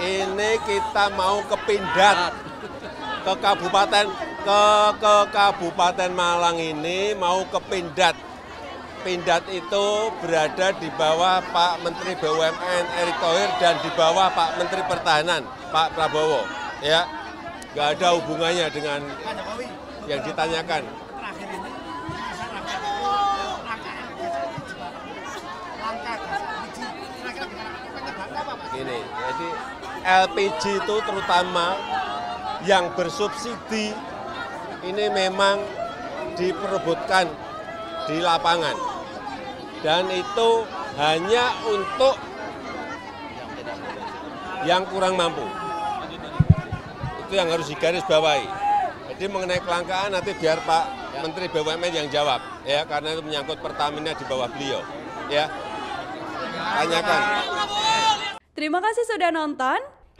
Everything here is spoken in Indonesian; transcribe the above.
ini kita mau ke Pindad, ke Kabupaten ke ke Kabupaten Malang ini mau ke Pindad. Pindad itu berada di bawah Pak Menteri BUMN Erick Thohir dan di bawah Pak Menteri Pertahanan Pak Prabowo. Ya, nggak ada hubungannya dengan yang ditanyakan. Ini, jadi LPG itu terutama yang bersubsidi ini memang diperebutkan di lapangan dan itu hanya untuk yang kurang mampu. Itu yang harus digarisbawahi. Jadi mengenai kelangkaan nanti biar Pak Menteri BUMN yang jawab ya karena itu menyangkut Pertamina di bawah beliau ya. Tanyakan. Terima kasih sudah nonton.